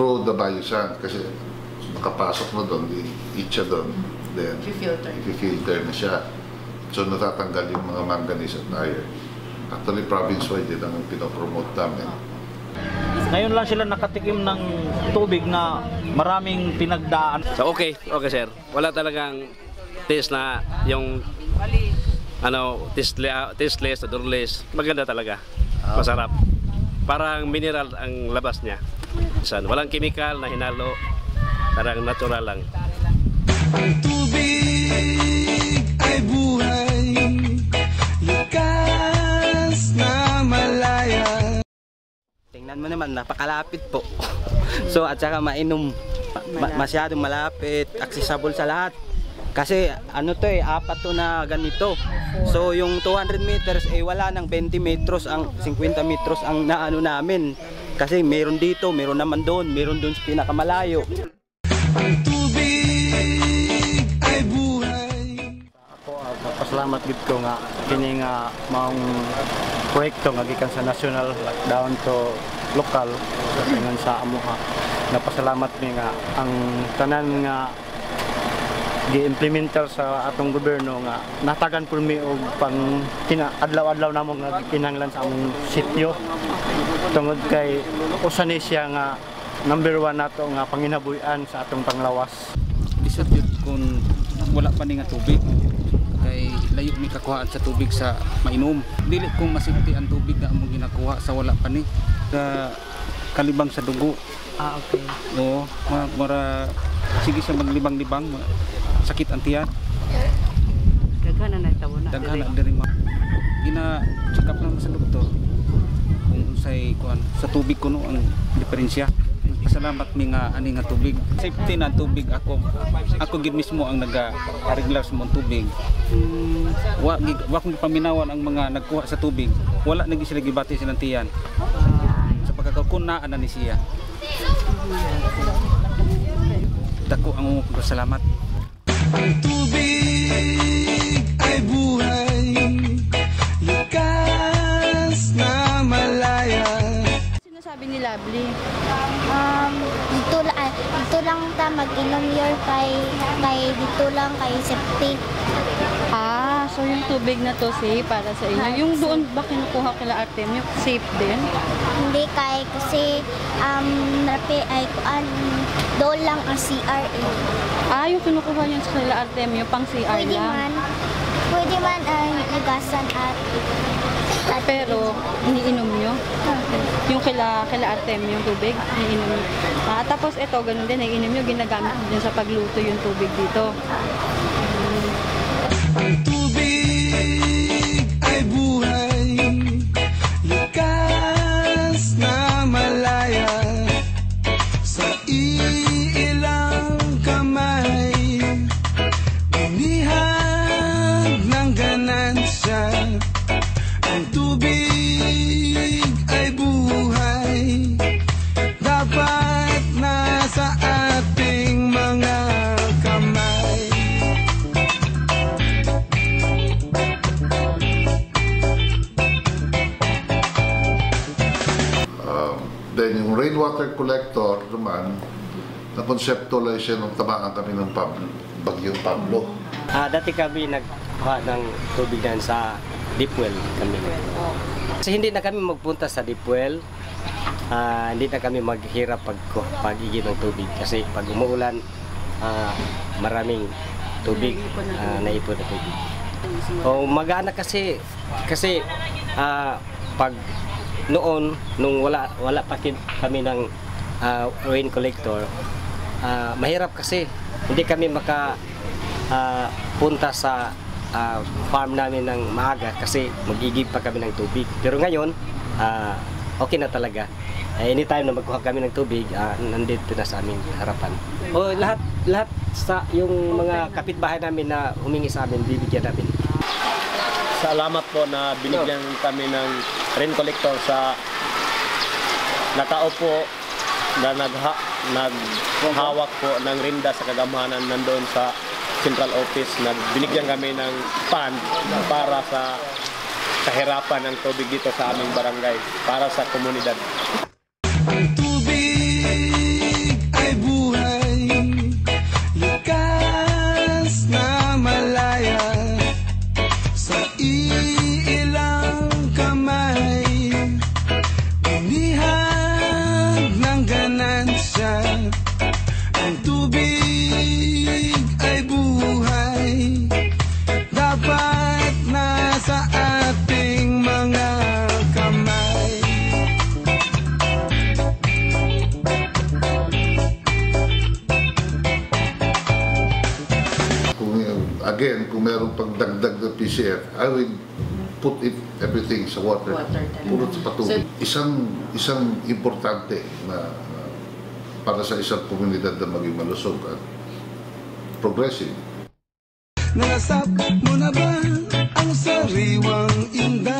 through the bayusan kasi nakapasok mo doon, itcha doon. Then, i-filter. i-filter na siya. So, natatanggal yung mga manganese at iron. Actually, province-wide din ang pinopromote namin. Ngayon lang sila nakatikim ng tubig na maraming pinagdaan. So, okay, okay sir. Wala talagang taste na yung ano, tasteless, tasteless, odorless. Maganda talaga. Masarap. Parang mineral ang labas niya. San, walang chemical na hinalo. Parang natural lang. tubig ay buhay Likas na malaya Tingnan mo naman, napakalapit po. so at saka mainom. Ma- masyadong malapit, accessible sa lahat. Kasi ano to eh, apat to na ganito. So yung 200 meters eh wala nang 20 metros ang 50 metros ang naano namin. Kasi meron dito, meron naman doon, meron doon sa pinakamalayo. Uh, pasalamat gid ko nga kini nga maong proyekto nga gikan sa national down to lokal ingon sa amo ha. Napasalamat mi nga ang tanan nga gi-implementar sa atong gobyerno nga natagan pud mi og pang adlaw-adlaw namo nga kinahanglan sa among sityo. Tungod kay usa ni siya nga number one nato nga panginabuyan sa atong panglawas. Lisod yun kung wala pa ni nga tubig. Kay layo mi kakuhaan sa tubig sa mainom. Dili kung masinti ang tubig na among ginakuha sa wala pa ni. Ka kalibang sa dugo. Ah, okay. oo mara, mara sige siya maglibang-libang. ma- sakit ang tiyan. Daghan na nagtawo na. daghan na diri ma gina check up lang sa doktor kung unsay kuan sa tubig kuno ang diferensya. Pasalamat mi nga ani nga tubig. Safety na tubig ako. Ako gid mismo ang naga regular sa mong tubig. Hmm, wa gig- wa kong paminawan ang mga nagkuha sa tubig. Wala nagi sila gibati silang tiyan. Sa pagkakakuna ana ni siya. Dako ang umong pasalamat Ang tubig ay buhay Likas na malaya Sinasabi ni Lovely. Um, dito, ah, dito lang ta mag-inom your kay, kay dito lang kay safety. Ah, so yung tubig na to safe para sa inyo. Yung doon ba kinukuha kila Artemio, safe din? Hindi kay kasi um, napi, ay kuan doon lang ang CR eh. Ah, yung kinukuha niyan sa kila Artemio, pang CR Pwede lang. man, pwede man ang igasan at, at Pero, iniinom nyo? Yung kila, kila Artemio, yung tubig, iniinom nyo. Ah, tapos ito, ganun din, naiinom nyo, ginagamit din sa pagluto yung tubig dito. Rainwater collector naman, na-conceptualize siya nung tamaan kami ng Pablo, Bagyong Pablo. Ah, dati kami nagkuha ng tubig dan sa deep well kami. Kasi hindi na kami magpunta sa deep well. Ah, hindi na kami maghirap pag pagigin ng tubig kasi pag umuulan ah, maraming tubig ah, naipon na tubig. O magana kasi kasi ah, pag noon nung wala wala pa kami ng ah, rain collector ah, mahirap kasi hindi kami maka ah, punta sa ah, farm namin ng maaga kasi magigib pa kami ng tubig. Pero ngayon, ah, okay na talaga. Eh, anytime na magkuha kami ng tubig, ah, nandito na sa aming harapan. O lahat lahat sa yung mga kapitbahay namin na humingi sa amin, bibigyan namin. Salamat po na binigyan kami ng rain collector sa nakaupo na nagha, naghawak po ng rinda sa kagamanan nandoon sa central office. Nagbinigyan kami ng pan para sa kahirapan ng tubig dito sa aming barangay para sa komunidad. Dapat nasa ating mga kamay Kung, uh, again, kung merong pagdagdag na PCF, I will put it everything sa water. Water. Puro sa patubig. Isang, isang importante na uh, para sa isang komunidad na maging malusog at progressive. Nasap mo na ba ang sariwang indayong